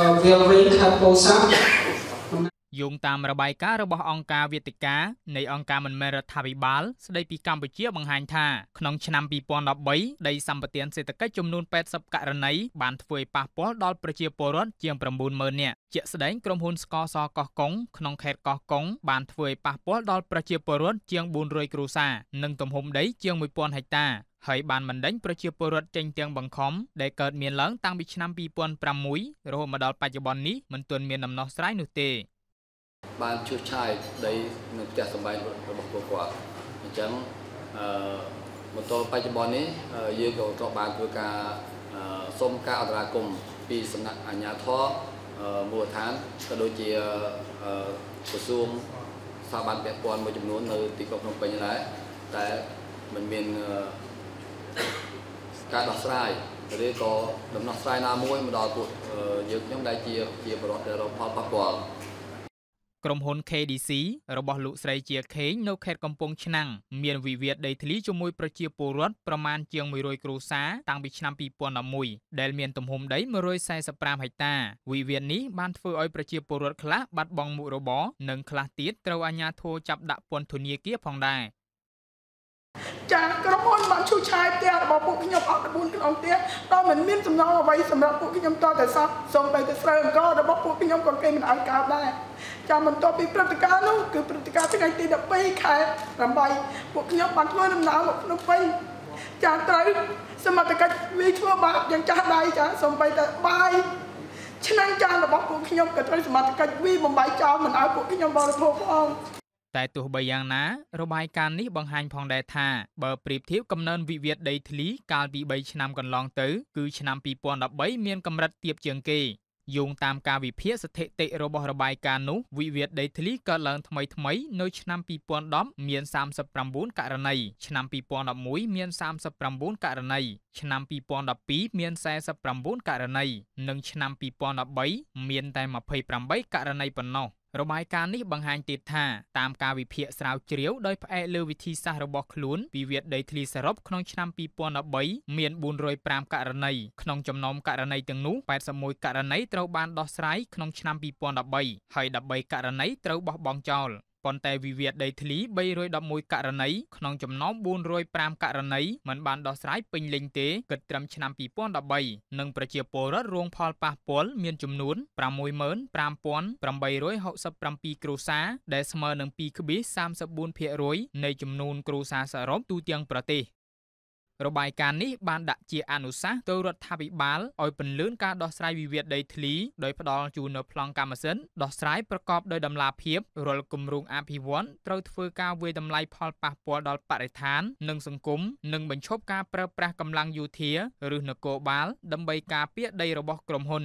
uh, Velvet also. យោងតាមរបាយការណ៍របស់អង្គការវេទិកានៃអង្គការមិនមែនរដ្ឋាភិបាលស្ដីពីកម្ពុជាបង្ហាញថាក្នុងឆ្នាំ2013ដីសម្បត្តិសេដ្ឋកិច្ចចំនួន80ករណីបានធ្វើឲ្យប៉ះពាល់ដល់ប្រជាពលរដ្ឋជាង90000នាក់ជាក់ស្ដែងក្រុមហ៊ុនស្កសកោះកុងក្នុងខេត្តកោះកុងបានធ្វើឲ្យប៉ះពាល់ដល់ប្រជាពលរដ្ឋជាង400គ្រួសារនិងទំហំដីជាង1000ហិកតាហើយបានបណ្ដេញប្រជាពលរដ្ឋចេញទាំងបង្ខំដែលកើតមានឡើងតាំងពីឆ្នាំ2006រហូតមកដល់បច្ចុប្បន្ននេះមិនទាន់មានដំណោះស្រាយនោះទេ បានជួសឆាយដីនៅផ្ទះសម្បែងរបស់ពួកគាត់អញ្ចឹងអឺមកទល់បច្ចុប្បន្ននេះយើងក៏ត្រូវបានធ្វើការសុំការអន្តរាគមពីសំណាក់អាជ្ញាធរមូលដ្ឋានក៏ដូចជាក្រសួងស្ថាប័នពាក់ព័ន្ធមួយចំនួននៅទីក្រុងភ្នំពេញដែរតែមិនមានការដោះស្រាយឬក៏ដំណោះស្រាយណាមួយមកដល់ពួកយើងខ្ញុំដែលជាជាបរិបទដែលរងផលប៉ះពាល់ ក្រុមហ៊ុន KDC របស់លោកស្រីជាខេងនៅខេត្តកំពង់ឆ្នាំងមានវិវាទដីធ្លីជាមួយប្រជាពលរដ្ឋប្រមាណជាង100គ្រួសារតាំងពីឆ្នាំ2011ដែលមានទំហំដី145ហិកតាវិវាទនេះបានធ្វើឲ្យប្រជាពលរដ្ឋខ្លះបាត់បង់មុខរបរនិងខ្លះទៀតត្រូវអាជ្ញាធរចាប់ដាក់ពន្ធធនាគារផងដែរ ចាក្រុមហ៊ុនបានឈូសឆាយផ្ទះរបស់ពួកខ្ញុំអស់14ក្នុងផ្ទះដល់មិនមានសំណងអ្វីសម្រាប់ពួកខ្ញុំតតែសោះសូម្បីតែស្រូវអង្គរបស់ពួកខ្ញុំក៏គេមិនឲ្យកើតដែរចាំបន្ទាប់ពីព្រឹត្តិការណ៍នោះគឺព្រឹត្តិការណ៍ថ្ងៃទី12ខែ8ពួកខ្ញុំបានធ្វើដំណើរមកភ្នំពេញចាត្រូវសមត្ថកិច្ចវាធ្វើបាបយ៉ាងចាស់ដៃចាសូម្បីតែបាយឆ្នាំងចានរបស់ពួកខ្ញុំក៏ត្រូវសមត្ថកិច្ចវាបំបីចោលមិនឲ្យពួកខ្ញុំបរិភោគផង តែទោះបីយ៉ាងណារបាយការណ៍នេះបង្ហាញផងដែរថាបើប្រៀបធៀបកំណើនវិវាទដីធ្លីកាលពី3ឆ្នាំកន្លងទៅគឺឆ្នាំ2013មានកម្រិតទាបជាងគេយោងតាមការវិភាគស្ថិតិរបស់របាយការណ៍នោះវិវាទដីធ្លីកើតឡើងថ្មីថ្មីនៅឆ្នាំ2010មាន39ករណីឆ្នាំ2011មាន39ករណីឆ្នាំ2012មាន49ករណីនិងឆ្នាំ2013មានតែ28ករណីប៉ុណ្ណោះ របាយការណ៍នេះបង្ហាញទៀតថាតាមការវិភាគស្រាវជ្រាវដោយផ្អែកលើវិធីសាស្ត្ររបស់ខ្លួនវិវាទដីធ្លីសរុបក្នុងឆ្នាំ2013មាន405ករណីក្នុងចំណោមករណីទាំងនោះ81ករណីត្រូវបានដោះស្រាយក្នុងឆ្នាំ2013ហើយ13ករណីត្រូវបោះបង់ចោល ប៉ុន្តែវិវាទដីធ្លី311ករណីក្នុងចំណោម405ករណីមិនបានដោះស្រាយពេញលេញទេគិតត្រឹមឆ្នាំ2013និងប្រជាពលរដ្ឋរងផលប៉ះពាល់មានចំនួន65867គ្រួសារដែលស្មើនឹង2.34%នៃចំនួនគ្រួសារសរុបទូទាំងប្រទេស របាយការណ៍នេះបានដាក់ជាអនុសាសន៍ទៅរដ្ឋាភិបាលឲ្យពន្លឿនការដោះស្រាយវិវាទដីធ្លីដោយផ្ដល់ជូននៅប្លង់កម្មសិទ្ធិដោះស្រាយប្រកបដោយតម្លាភាពរាល់គម្រោងអភិវឌ្ឍត្រូវធ្វើការវាយតម្លៃផលប៉ះពាល់ដល់បរិស្ថាន និងសង្គមនិងបញ្ឈប់ការប្រើប្រាស់កម្លាំងយោធា ឬនគរបាល ដើម្បីការពារដីរបស់ក្រុមហ៊ុន